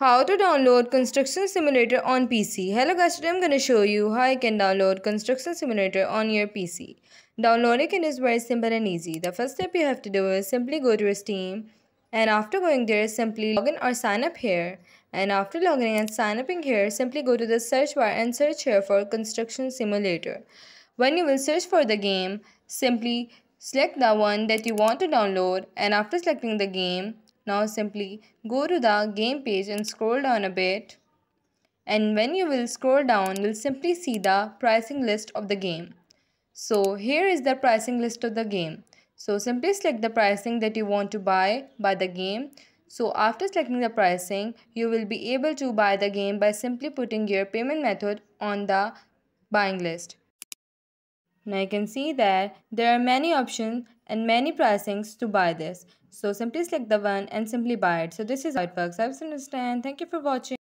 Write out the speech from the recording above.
How to download Construction Simulator on PC. Hello guys, today I'm going to show you how you can download Construction Simulator on your PC. Downloading it is very simple and easy. The first step you have to do is simply go to Steam and after going there simply log in or sign up here and after logging and sign up in here simply go to the search bar and search here for Construction Simulator. When you will search for the game simply select the one that you want to download and after selecting the game now simply go to the game page and scroll down a bit. And when you will scroll down, you'll simply see the pricing list of the game. So here is the pricing list of the game. So simply select the pricing that you want to buy by the game. So after selecting the pricing, you will be able to buy the game by simply putting your payment method on the buying list. Now you can see that there are many options and many pricings to buy this. So simply select the one and simply buy it. So this is how it works. I understand. Thank you for watching.